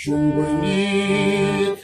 祝为你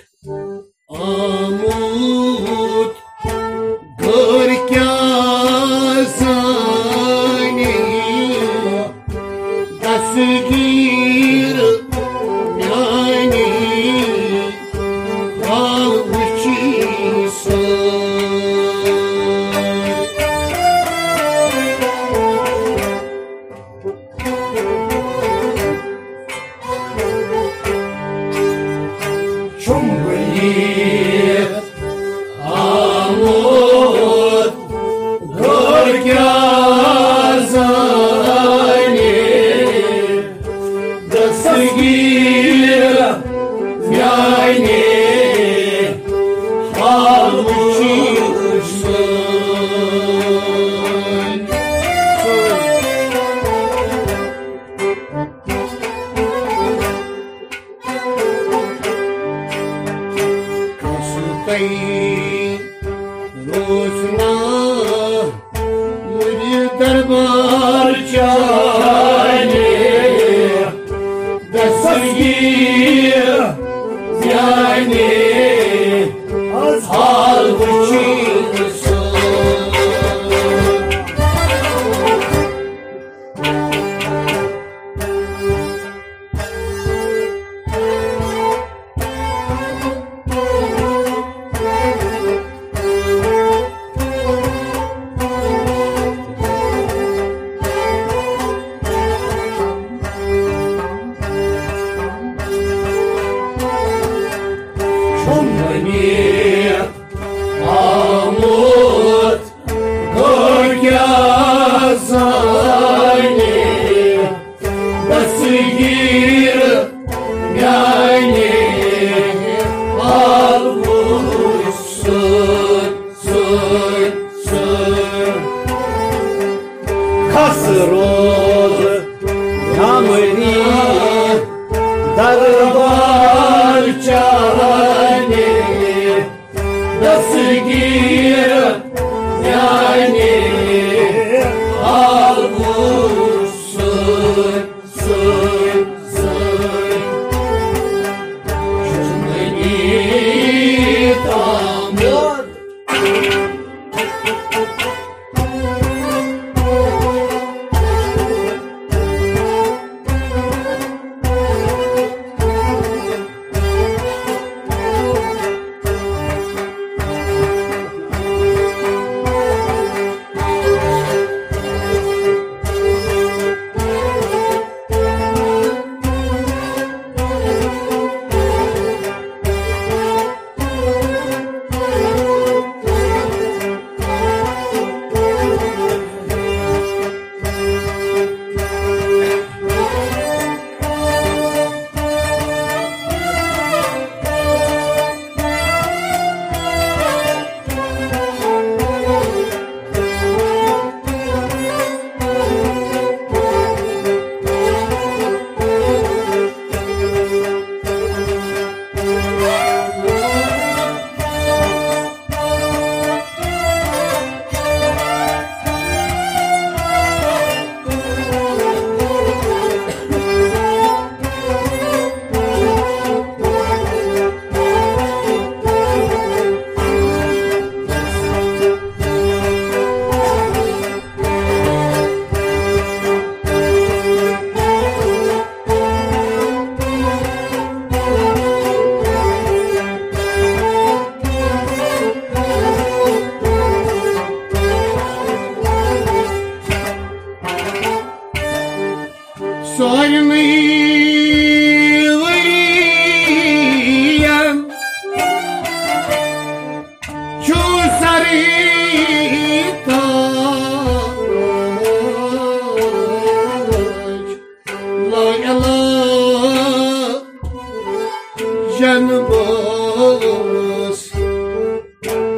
Şumani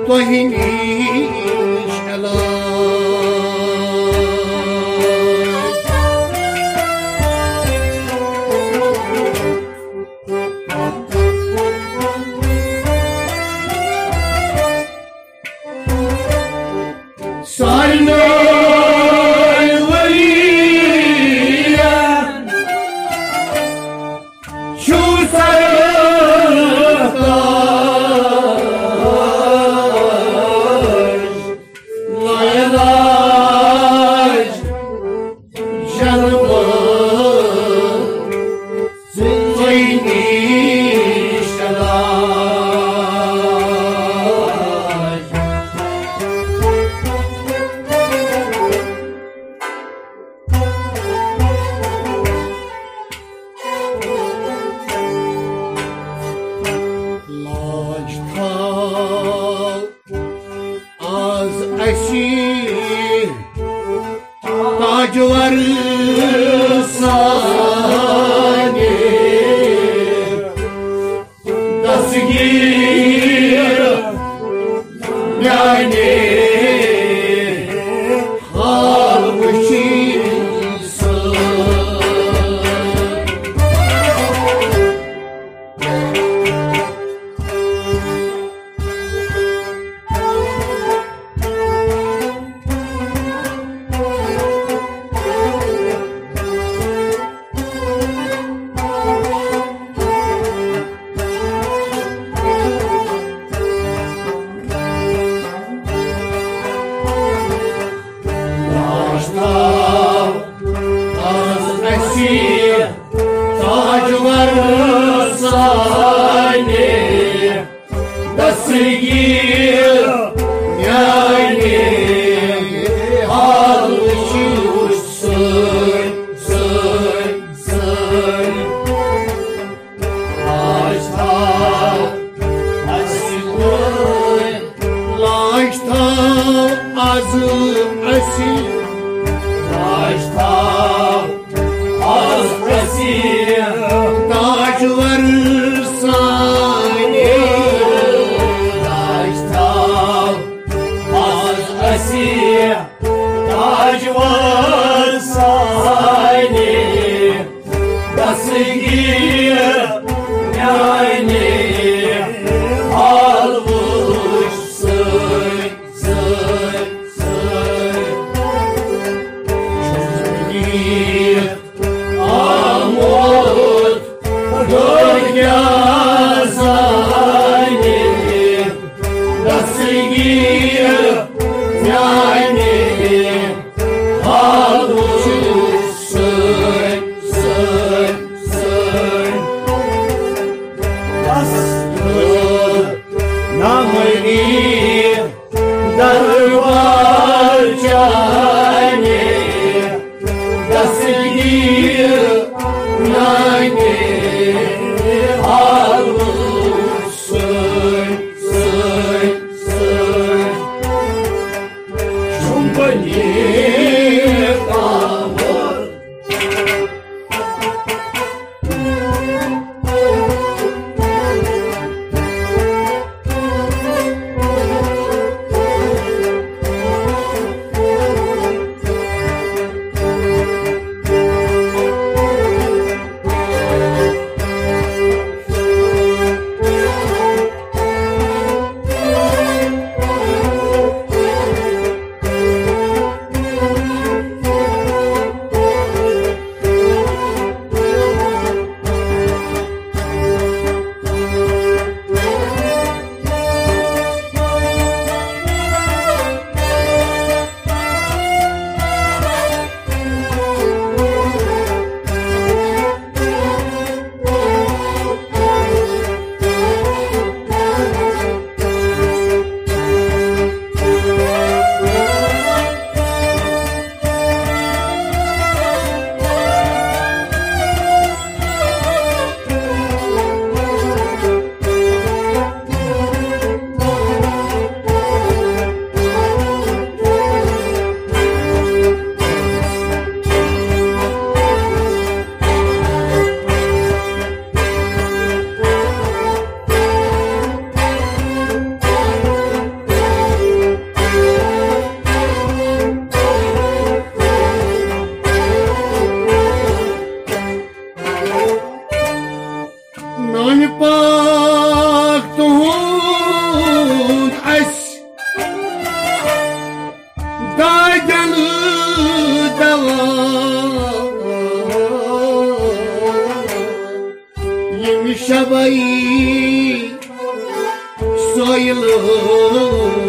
Dois meninos şabayı soyulur.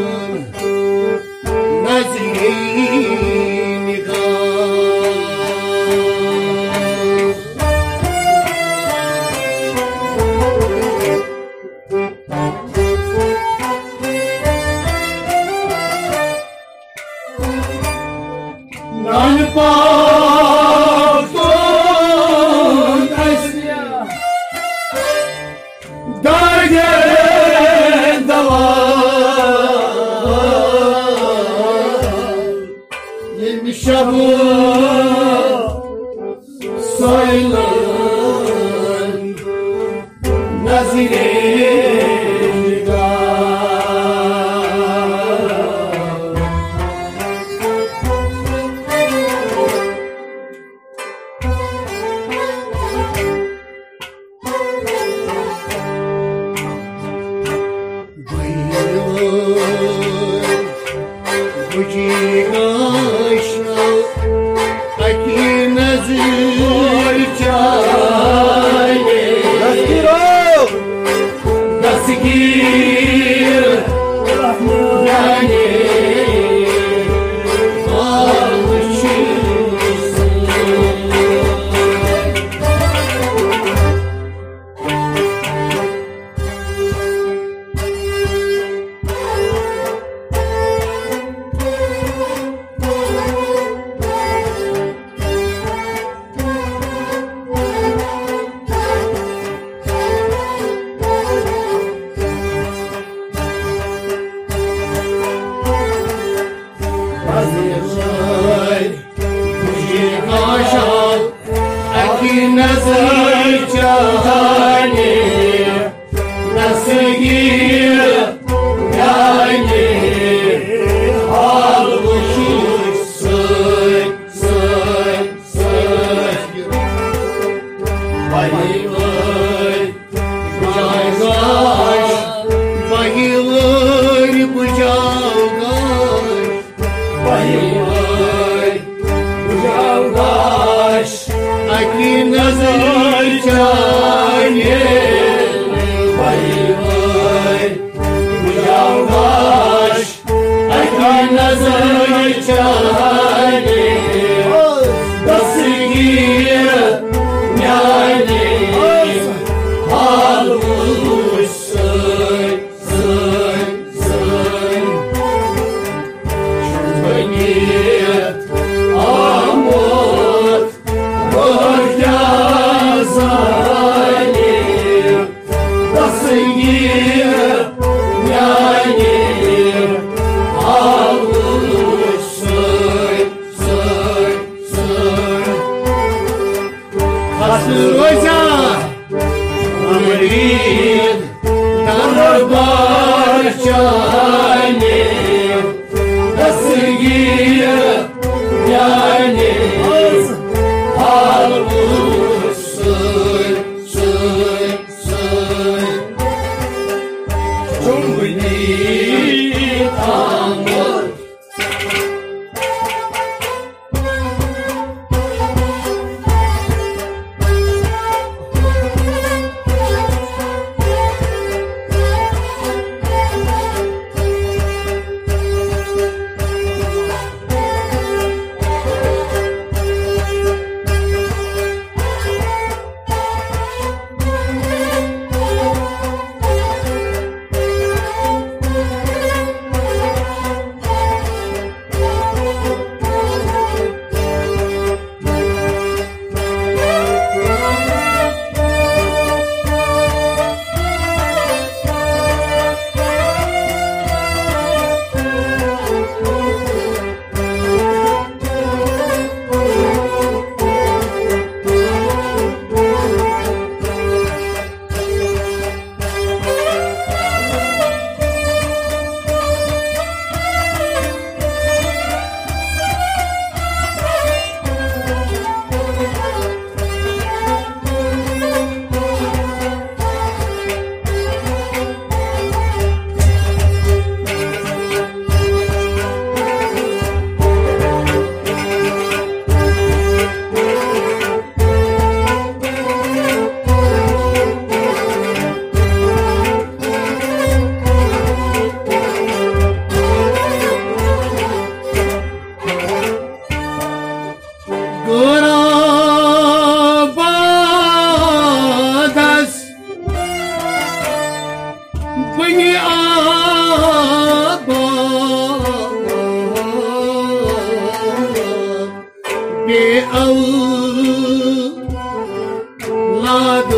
那个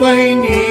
为你。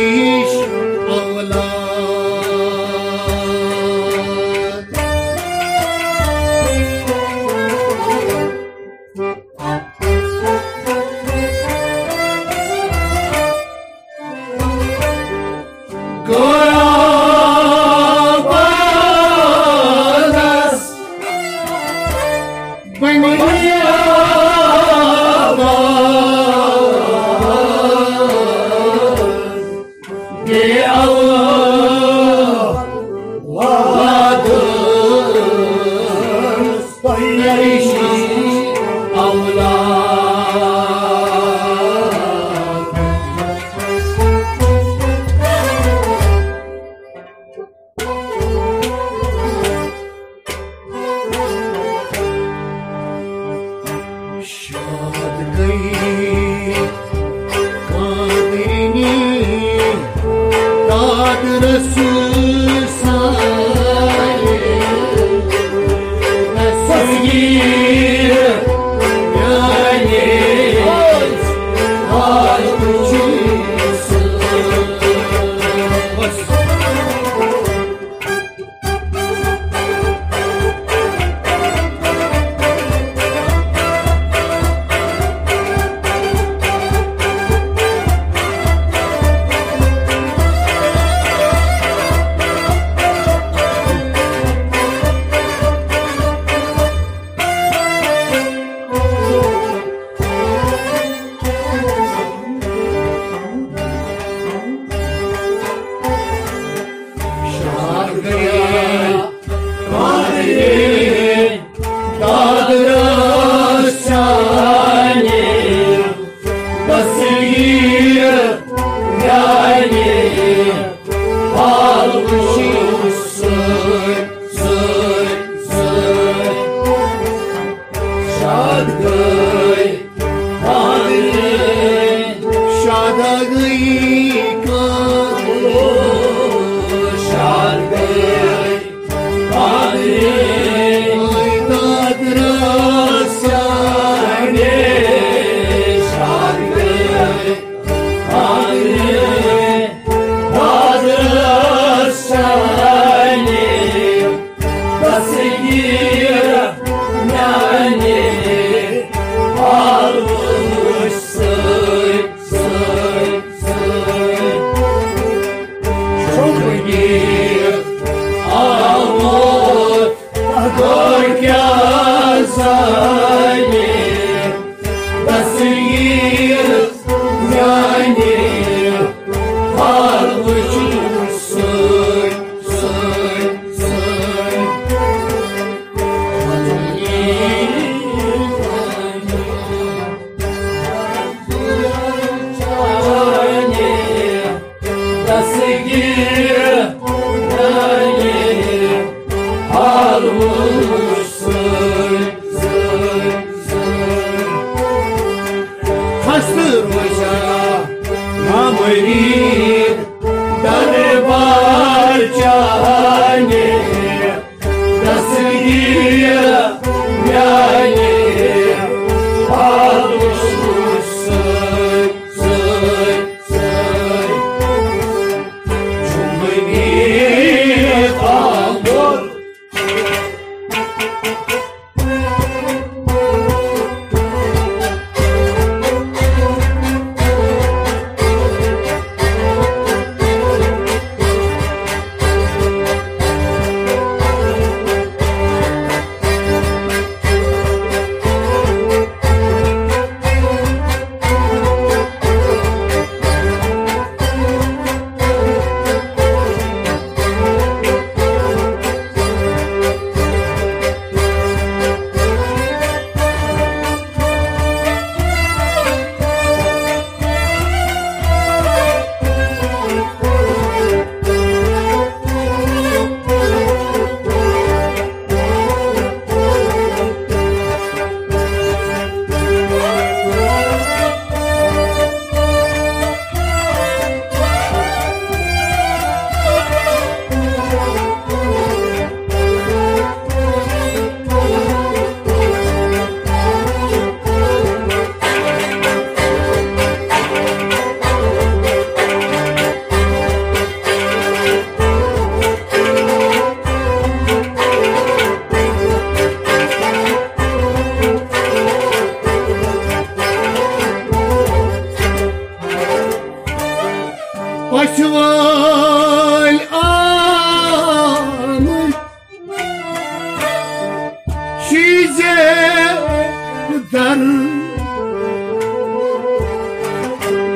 Dar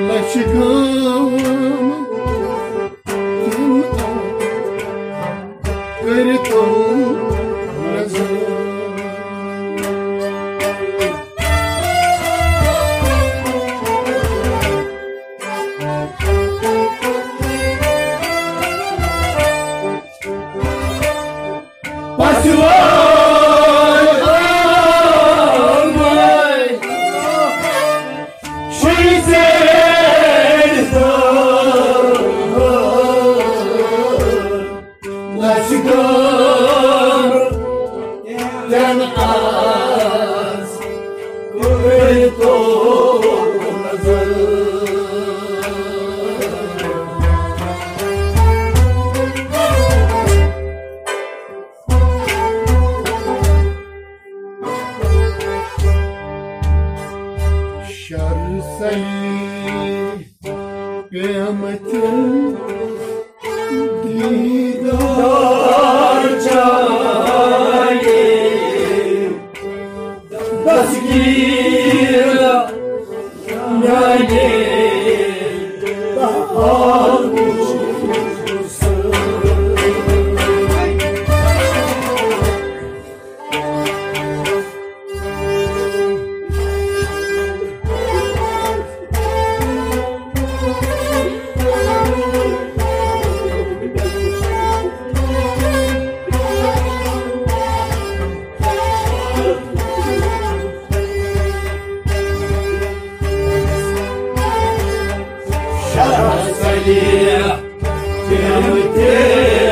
Laşıkım Господи, Ты